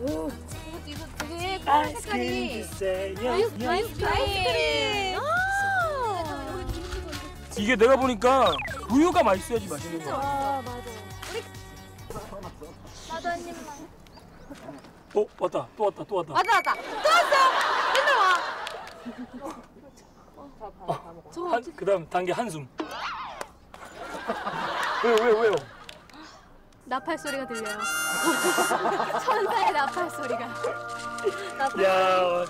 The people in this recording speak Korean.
이거 되게 파란 색깔이 주세요. 아이스크림. 아이스크림. 이게 내가 보니까 우유가 맛있어야지 맛있는 거야. 아 맞아. 나도 한 입만. 어 왔다 또 왔다 또 왔다. 왔다 왔다. 또 왔어. 맨날 와. 저 한, 그다음 단계 한숨. 왜요 왜요 왜요? 나팔 소리가 들려요. 천사의 나팔 소리가. 나팔. 야